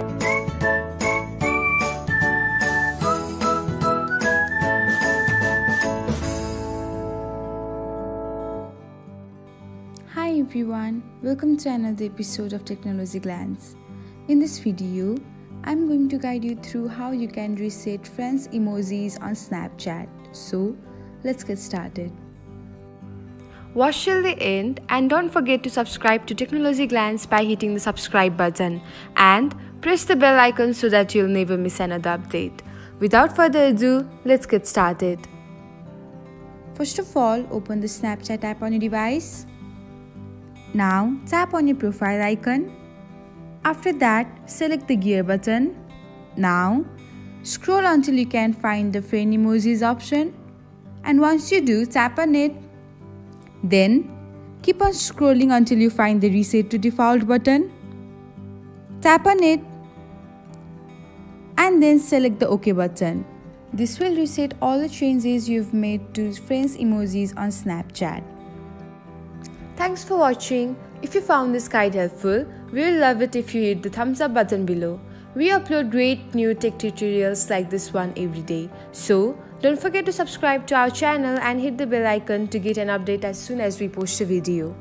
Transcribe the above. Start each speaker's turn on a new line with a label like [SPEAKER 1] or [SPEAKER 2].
[SPEAKER 1] Hi everyone, welcome to another episode of Technology Glance. In this video, I'm going to guide you through how you can reset friends emojis on Snapchat. So, let's get started.
[SPEAKER 2] Watch till the end and don't forget to subscribe to Technology Glance by hitting the subscribe button and press the bell icon so that you'll never miss another update. Without further ado, let's get started.
[SPEAKER 1] First of all, open the Snapchat app on your device. Now, tap on your profile icon. After that, select the gear button. Now, scroll until you can find the friend emojis option. And once you do, tap on it. Then, keep on scrolling until you find the reset to default button. Tap on it and then select the OK button. This will reset all the changes you've made to friends emojis on Snapchat.
[SPEAKER 2] Thanks for watching. If you found this guide helpful, we will love it if you hit the thumbs up button below. We upload great new tech tutorials like this one every day. So, don't forget to subscribe to our channel and hit the bell icon to get an update as soon as we post a video.